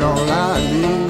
me, sure don't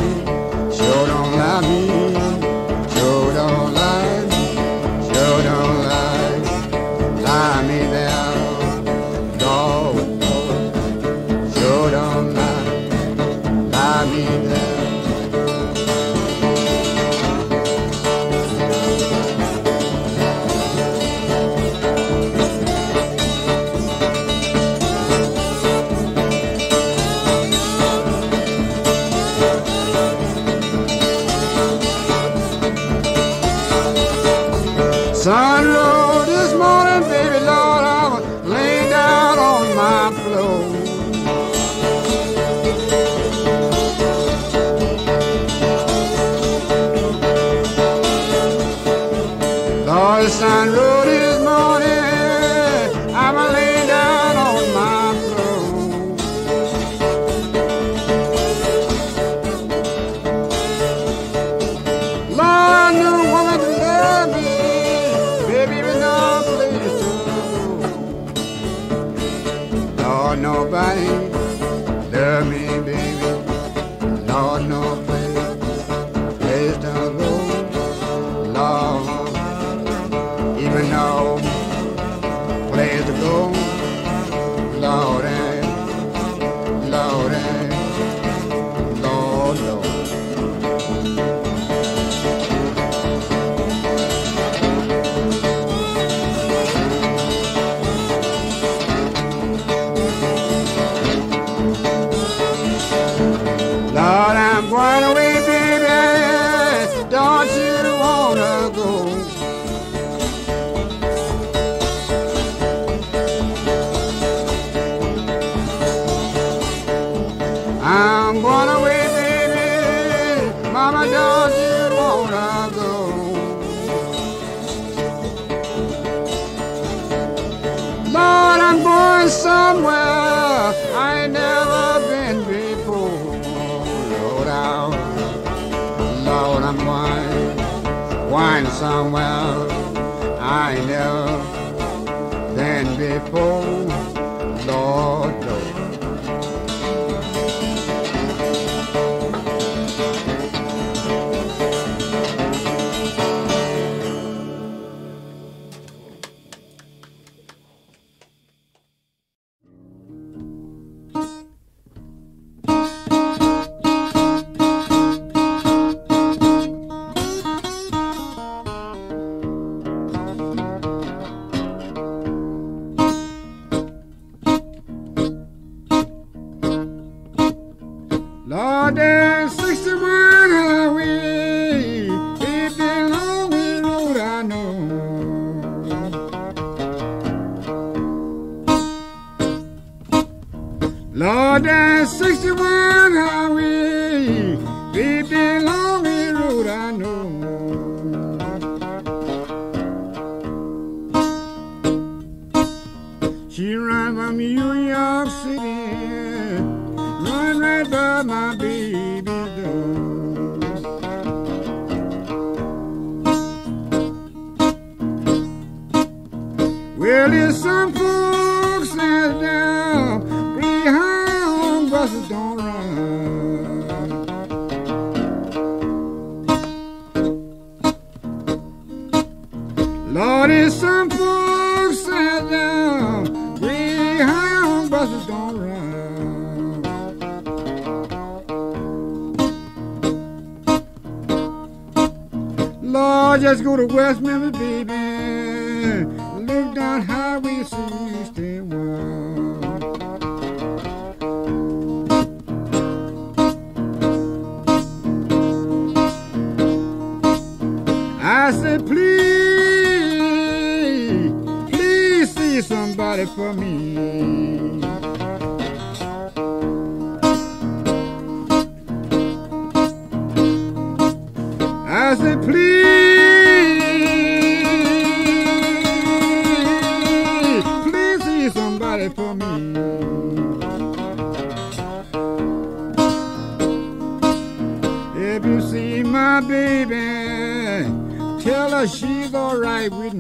her she's alright with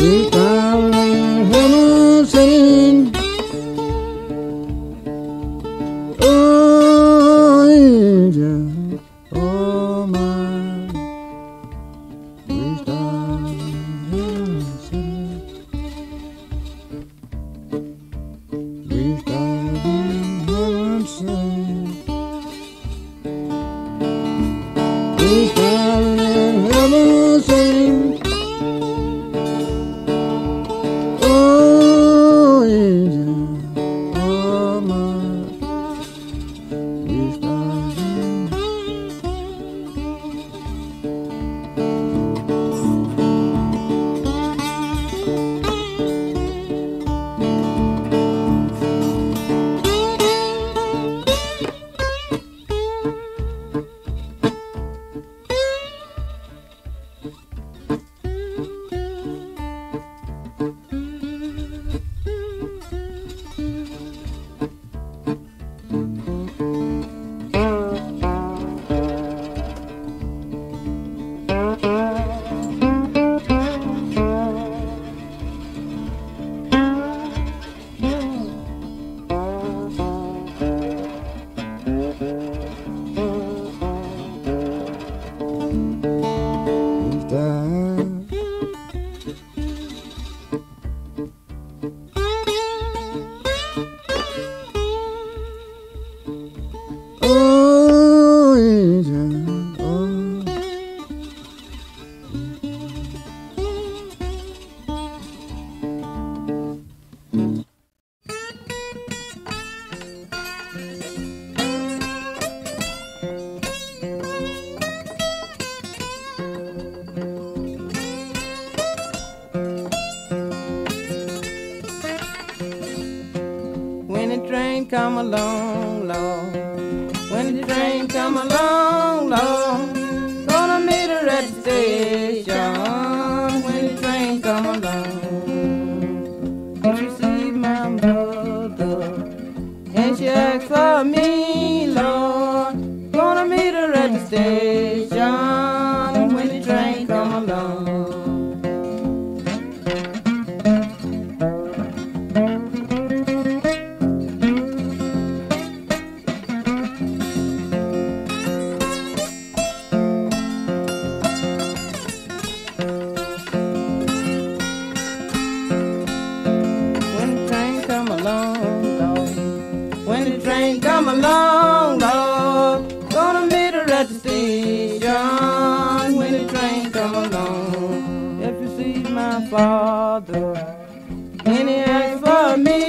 Então me,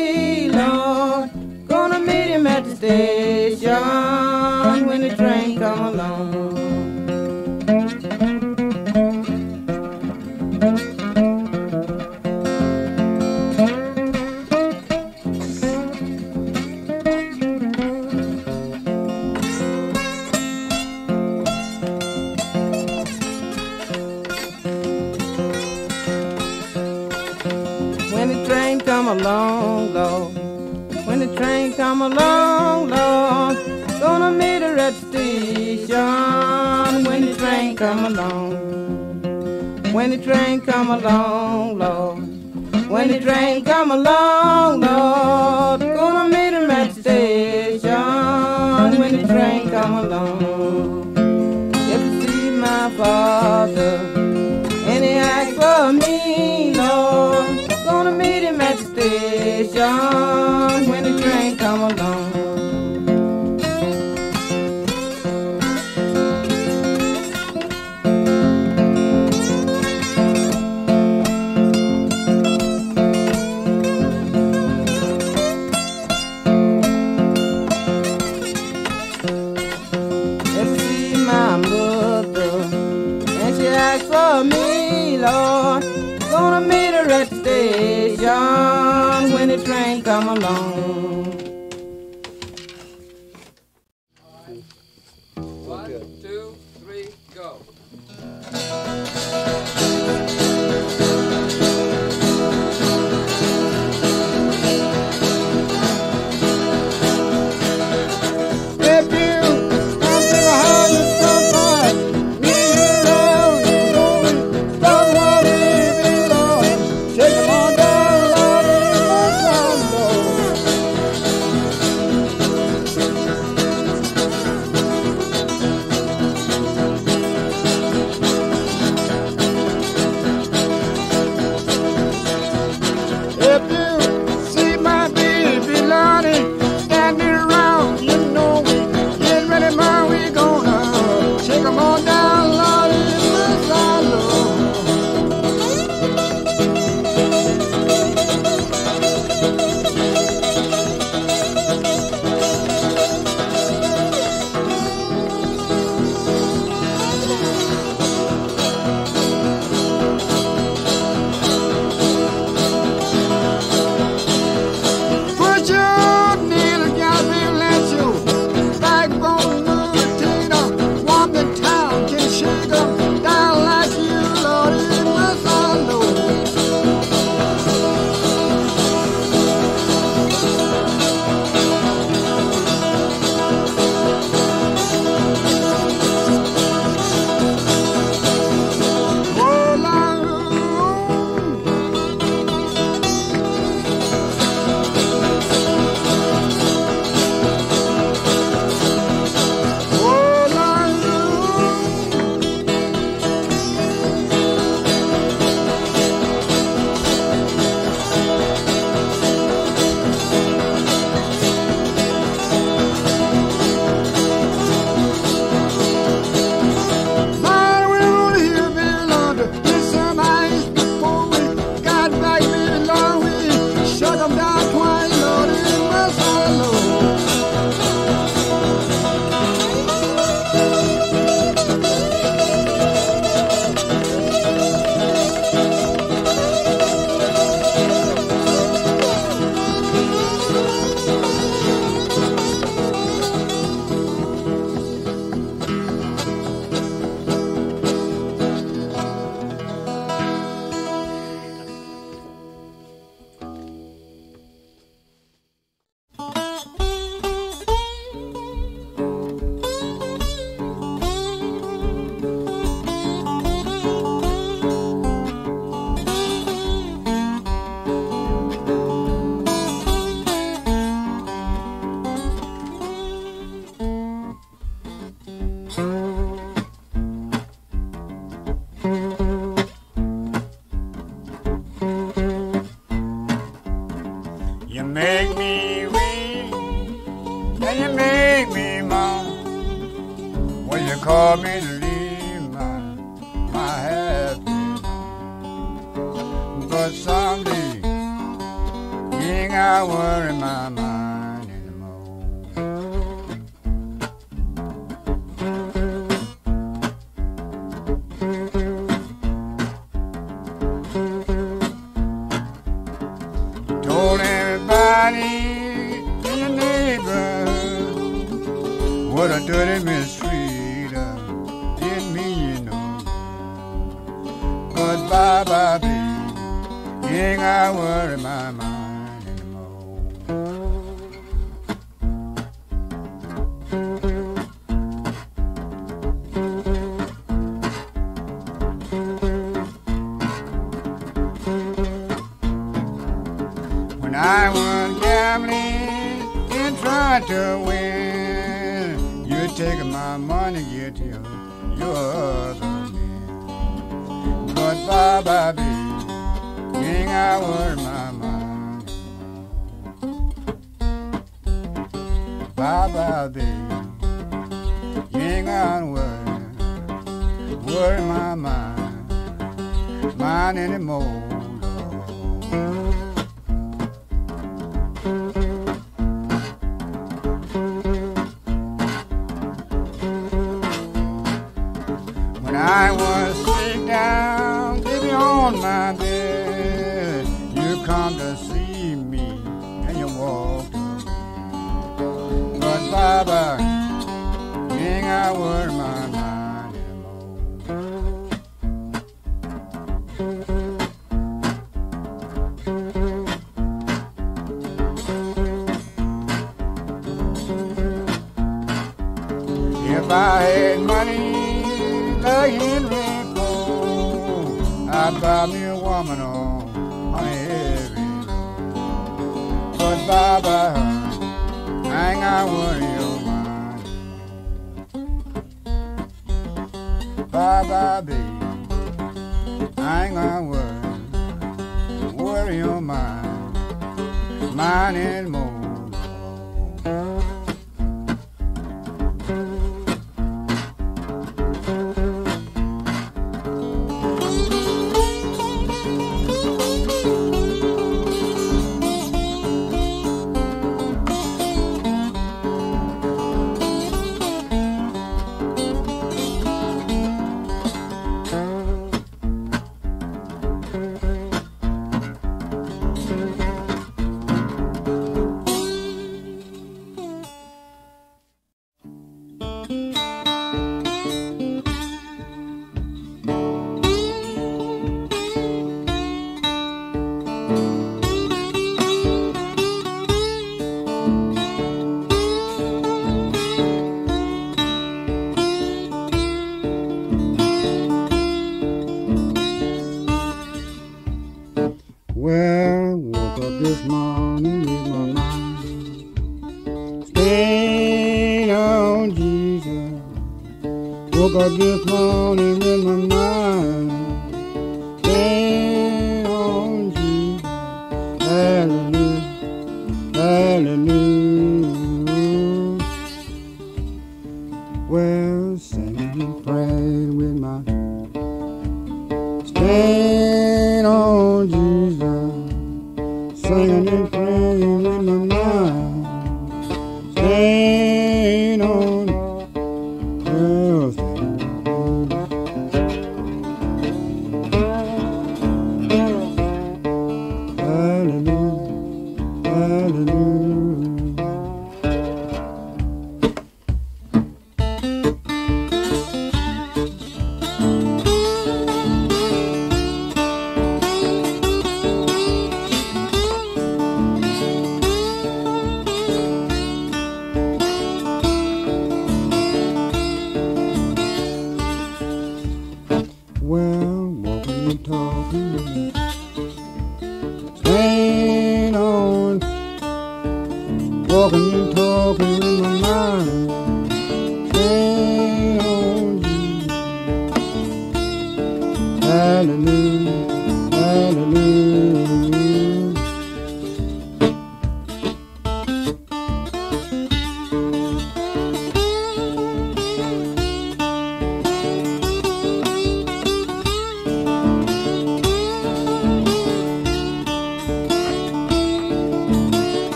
mind anymore.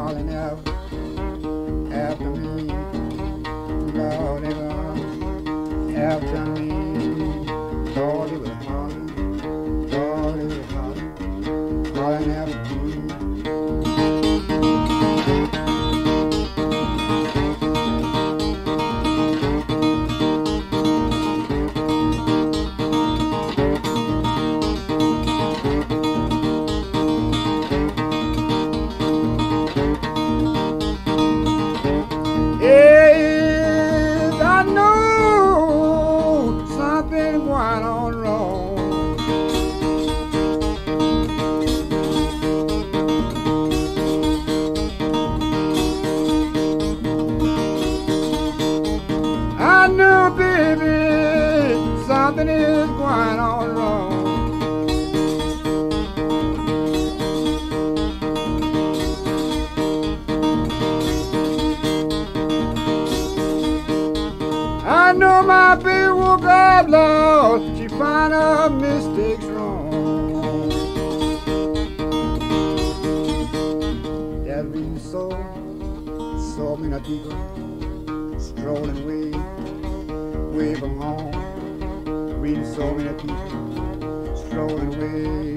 Hollering out a beagle strolling away, wave home. reading so many people strolling away.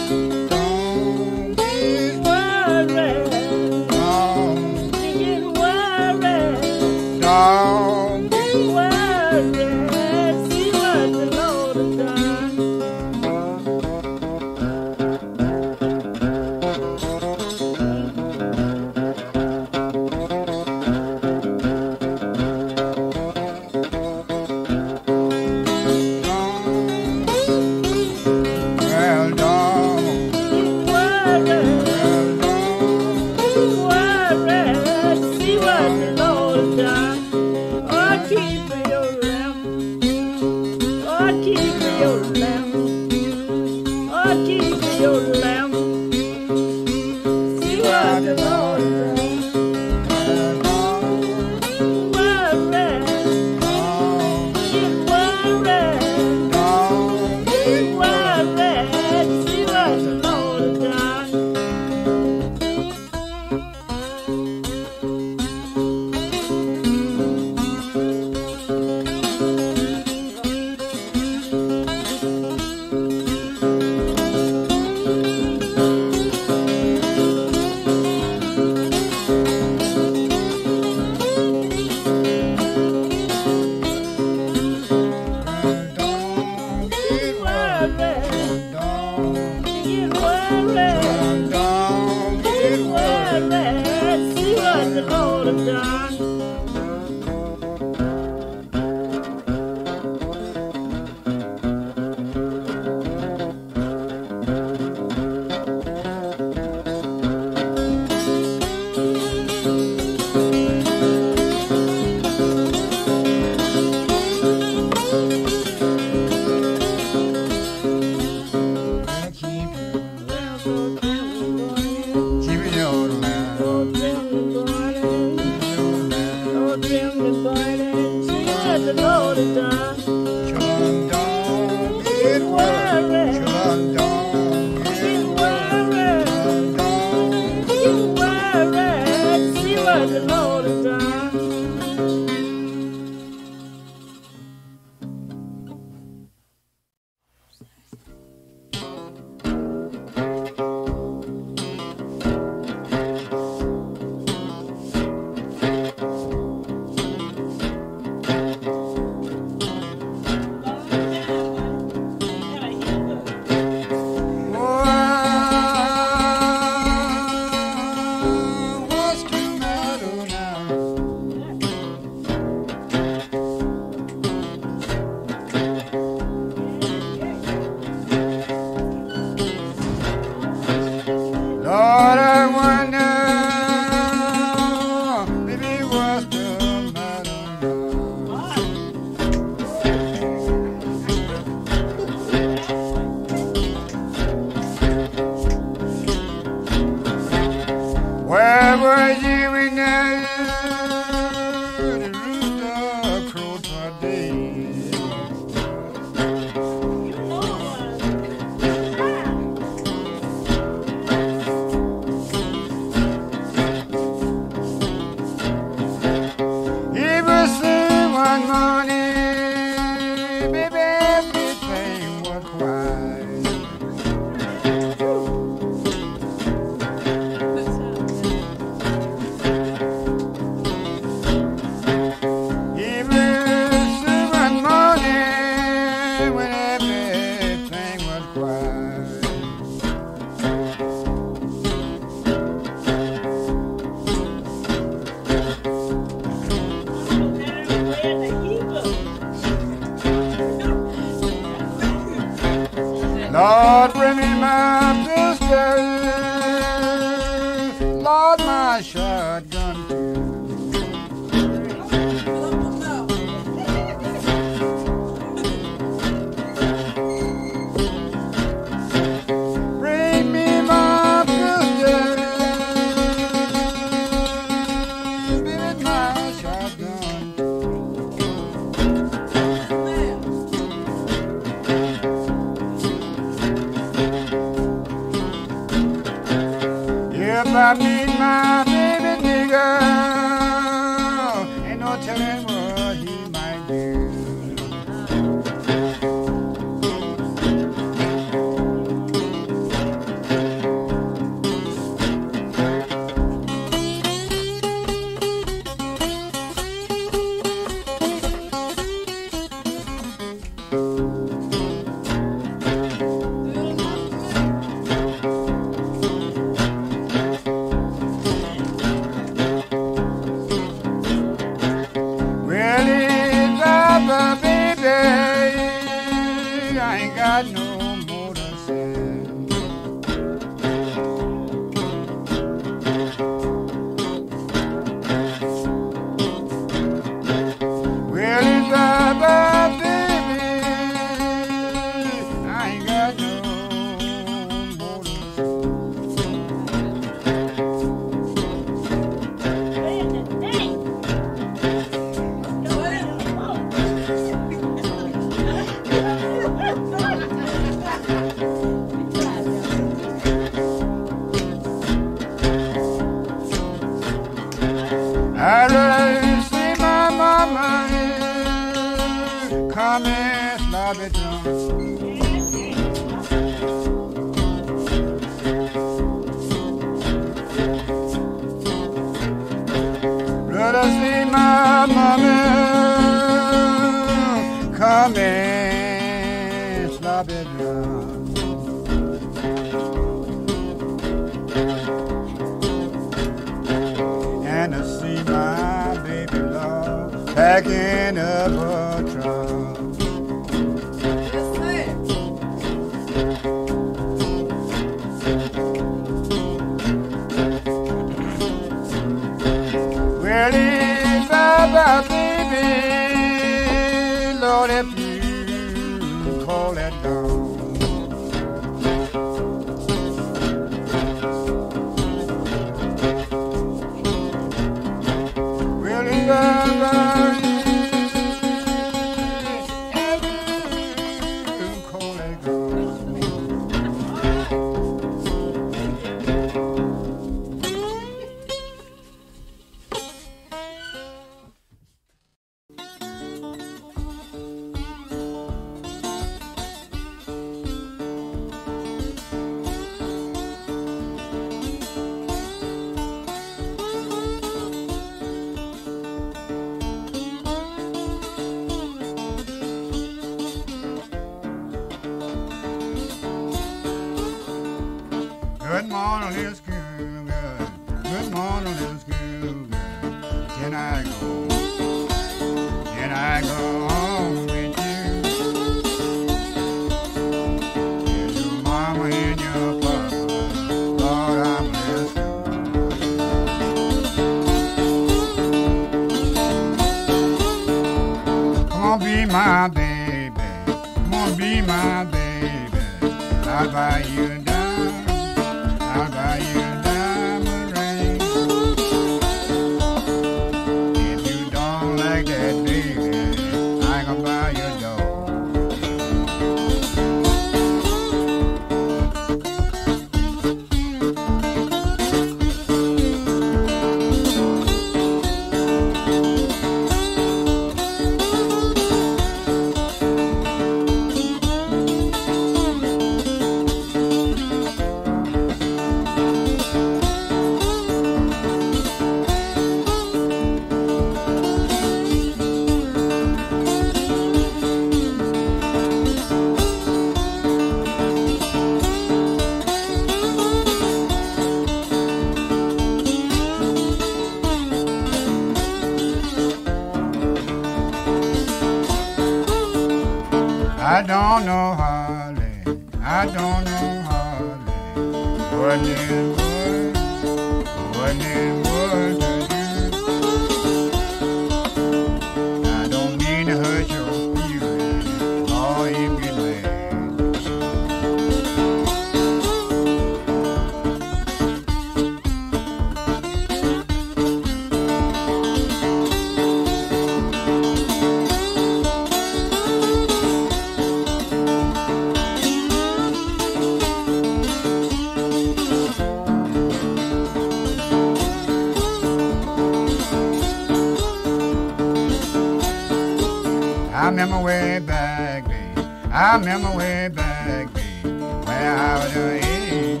I remember way back babe. I remember way back babe. When I was doing,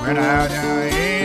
where I was young.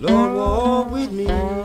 Lord, walk with me.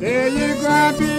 Say you gonna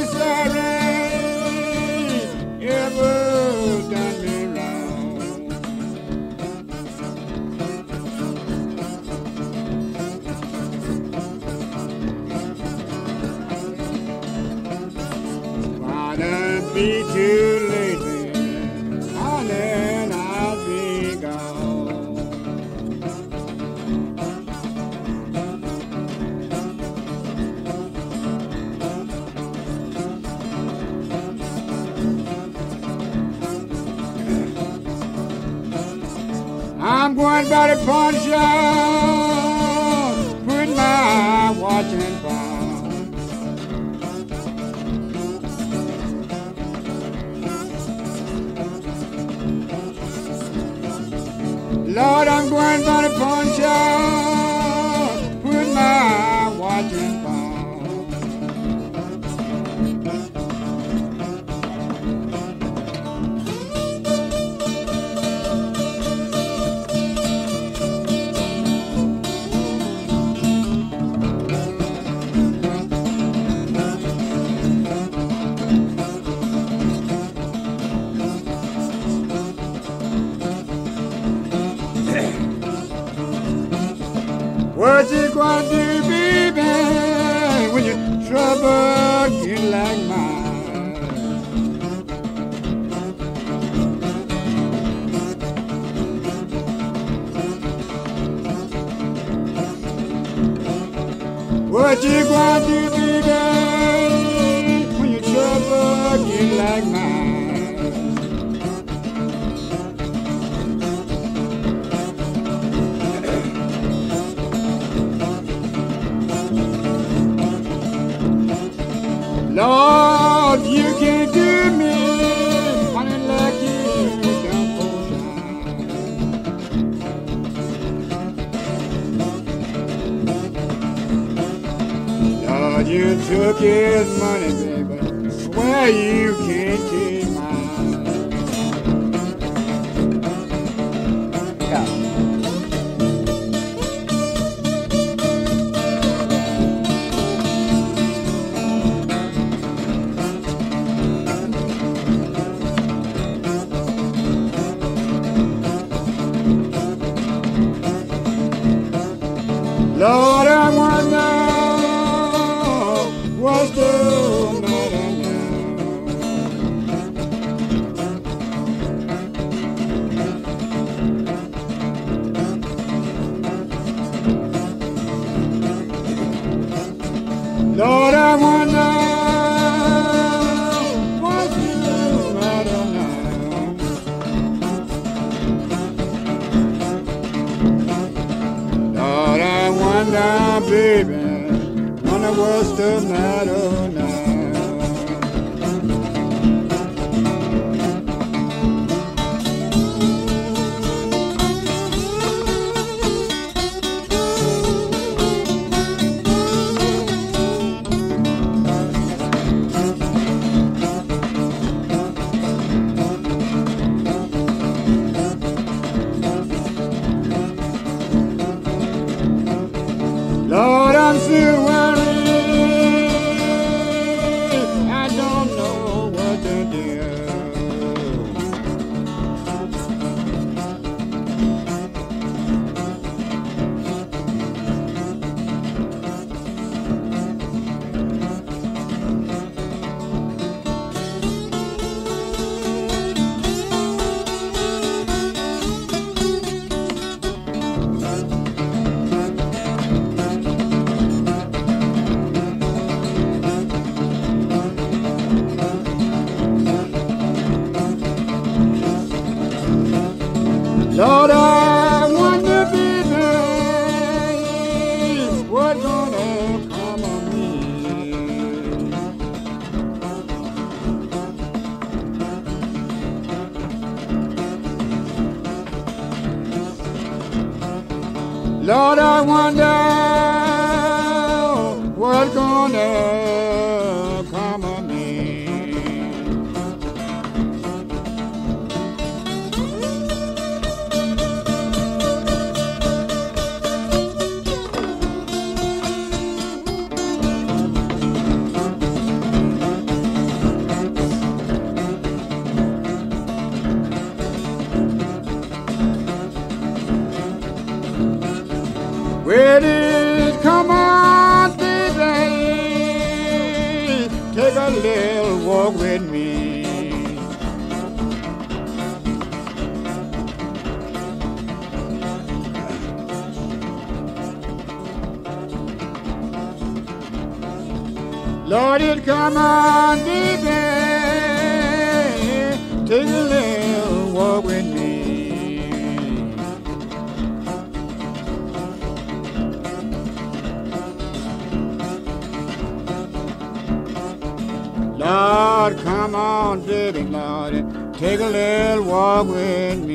de guarda e. Just money, baby. Where you matter. Lord, I wonder Take a little walk with me. Lord, come on, baby, Lord, take a little walk with me.